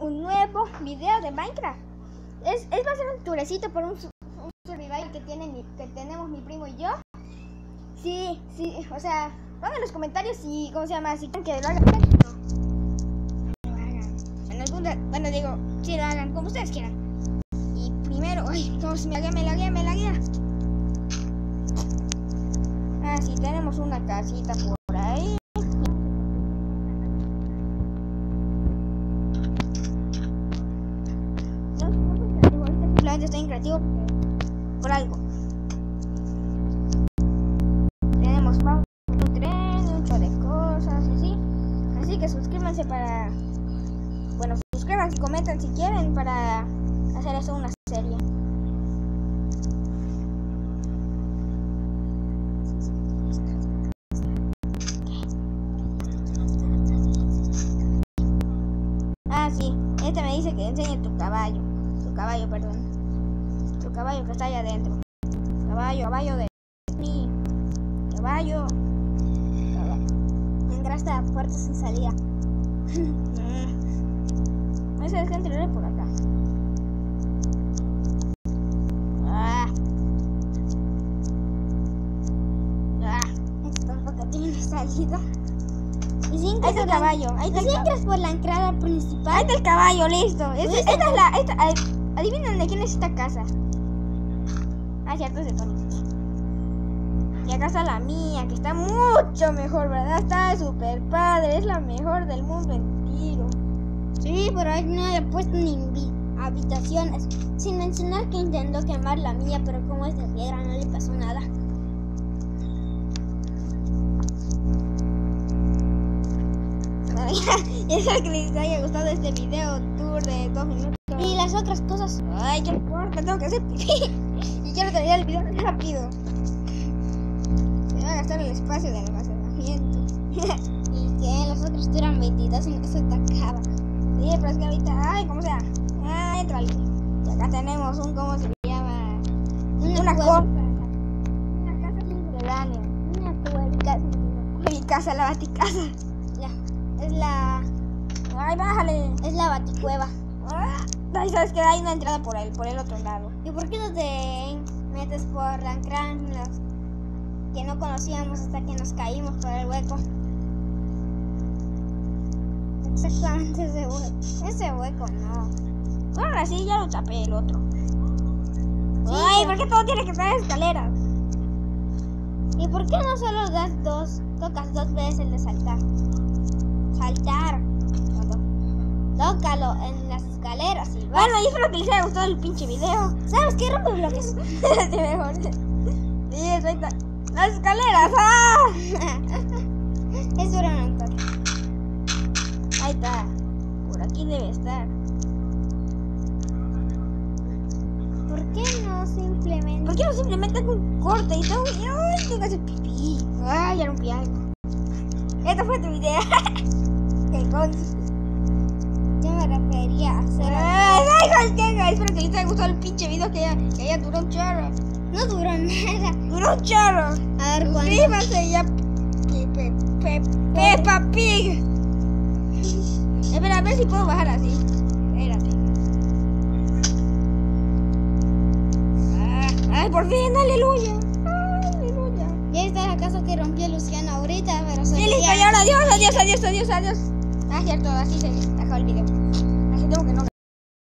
un nuevo video de Minecraft. Es, es va a ser un turecito por un, un survival que, tiene mi- que tenemos mi primo y yo. Sí, sí, o sea, pongan los comentarios si, ¿cómo se llama? Si quieren que lo hagan. No lo hagan. En algún bueno, digo, si lo hagan como ustedes quieran. Y primero, ay, no, me laguea, me laguea, me laguea. Ah, sí, tenemos una casita por estoy en creativo por algo. Tenemos un tren, mucho de cosas, así. Así que suscríbanse para. Bueno, suscríbanse y comenten si quieren para hacer eso una serie. Ah, sí. Este me dice que enseñe tu caballo. Tu caballo, perdón. Tu caballo que está allá adentro. Caballo, caballo de mí. Caballo. Entraste a puerta sin salida. No sé, es que entraré por acá. Ah. Ah. Esto tampoco tiene salida. Y si Ahí está el la- caballo. Ahí está el si caballo. entras por la entrada principal, Ahí está el caballo, listo. Este- esta es la. Esta, ad- adivinen de quién es esta casa. Ah, cierto, de Tony. Y acá está la mía, que está mucho mejor, ¿verdad? Está súper padre, es la mejor del mundo entero. sí, pero ahí no le he puesto ni habitaciones. Sin mencionar que intentó quemar la mía, pero como es de piedra no le pasó nada. espero que les haya gustado este video tour de dos minutos. Las otras cosas. Ay, qué importa, tengo que hacer pipí. y quiero terminar el video rápido. Se va a gastar el espacio de almacenamiento. Y que las otras duran 22 y no se te acaba. Sí, pero es que ahorita, ay, como sea. Ah, entrale. Y acá tenemos un, ¿cómo se llama? Una, cueva. cosa. Una casa subterránea. Una cueva. Mi casa, la baticasa. Ya, Es la, Ay, bájale. es la baticueva. Ay, sabes que hay una entrada por el, por el otro lado. ¿Y por qué no te metes por la las que no conocíamos hasta que nos caímos por el hueco? Exactamente ese hueco. Ese hueco no. Bueno, así ya lo tapé el otro. Sí, Ay, ¿por qué todo tiene que tener escaleras? ¿Y por qué no solo das dos, tocas dos veces el de saltar? Saltar. No, Tócalo en escaleras y. Bueno, y espero que les haya gustado el pinche video. ¿Sabes qué? Rompe bloques. sí, mejor. Sí, exacto. Las escaleras, ¡ah! es broma, Antonio. Ahí está. Por aquí debe estar. ¿Por qué no simplemente... ¿Por qué no simplemente hago un corte y todo? Ay, tengo que hacer pipí. Ay, ya rompí algo. Esto fue tu video. Qué cons. Yo me refería a hacer... Ay, ay, guys? Espero que les haya gustado el pinche video que ya, que un chorro. No duró nada. Duró un chorro. A ver. Suscríbanse ya. Pe, pe, pe, Peppa Pig. Espera, a ver si puedo bajar así. Espérate. Ah, ay, por fin, aleluya. Aleluya. Ya está la casa que rompió Luciano ahorita, pero Sí, soy listo, y ahora adiós, adiós, adiós, adiós, adiós. Ah, cierto, así se acabó el video tengo que no